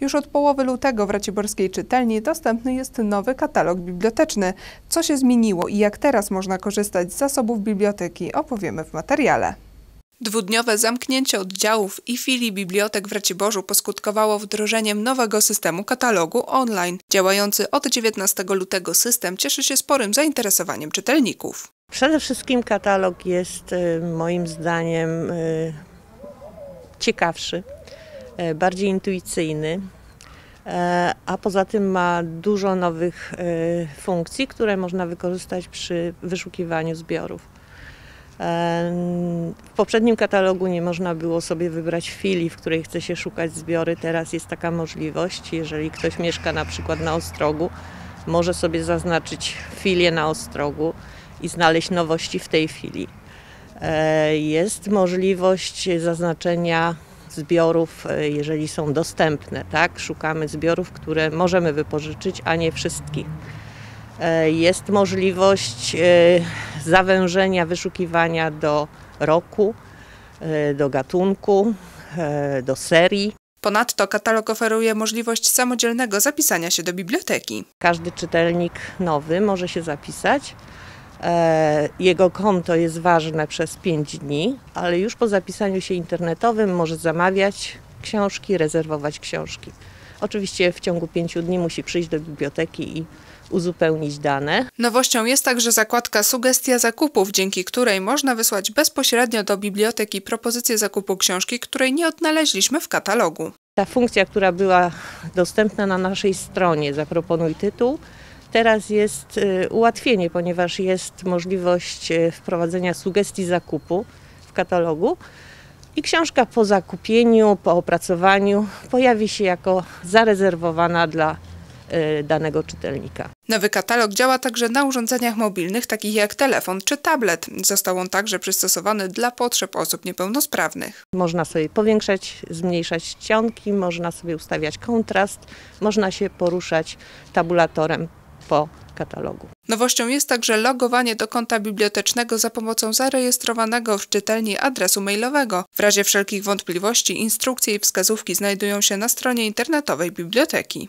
Już od połowy lutego w Raciborskiej Czytelni dostępny jest nowy katalog biblioteczny. Co się zmieniło i jak teraz można korzystać z zasobów biblioteki opowiemy w materiale. Dwudniowe zamknięcie oddziałów i filii bibliotek w Raciborzu poskutkowało wdrożeniem nowego systemu katalogu online. Działający od 19 lutego system cieszy się sporym zainteresowaniem czytelników. Przede wszystkim katalog jest y, moim zdaniem y, ciekawszy, bardziej intuicyjny, a poza tym ma dużo nowych funkcji, które można wykorzystać przy wyszukiwaniu zbiorów. W poprzednim katalogu nie można było sobie wybrać chwili, w której chce się szukać zbiory. Teraz jest taka możliwość. Jeżeli ktoś mieszka na przykład na Ostrogu, może sobie zaznaczyć filię na Ostrogu i znaleźć nowości w tej. E, jest możliwość zaznaczenia zbiorów, e, jeżeli są dostępne. Tak? Szukamy zbiorów, które możemy wypożyczyć, a nie wszystkich. E, jest możliwość zawężenia wyszukiwania do roku, do gatunku, do serii. Ponadto katalog oferuje możliwość samodzielnego zapisania się do biblioteki. Każdy czytelnik nowy może się zapisać. E, jego konto jest ważne przez 5 dni, ale już po zapisaniu się internetowym może zamawiać książki, rezerwować książki. Oczywiście w ciągu 5 dni musi przyjść do biblioteki i uzupełnić dane. Nowością jest także zakładka Sugestia zakupów, dzięki której można wysłać bezpośrednio do biblioteki propozycję zakupu książki, której nie odnaleźliśmy w katalogu. Ta funkcja, która była dostępna na naszej stronie, zaproponuj tytuł, Teraz jest y, ułatwienie, ponieważ jest możliwość y, wprowadzenia sugestii zakupu w katalogu i książka po zakupieniu, po opracowaniu pojawi się jako zarezerwowana dla y, danego czytelnika. Nowy katalog działa także na urządzeniach mobilnych, takich jak telefon czy tablet. Został on także przystosowany dla potrzeb osób niepełnosprawnych. Można sobie powiększać, zmniejszać ścianki, można sobie ustawiać kontrast, można się poruszać tabulatorem po katalogu. Nowością jest także logowanie do konta bibliotecznego za pomocą zarejestrowanego w czytelni adresu mailowego. W razie wszelkich wątpliwości instrukcje i wskazówki znajdują się na stronie internetowej biblioteki.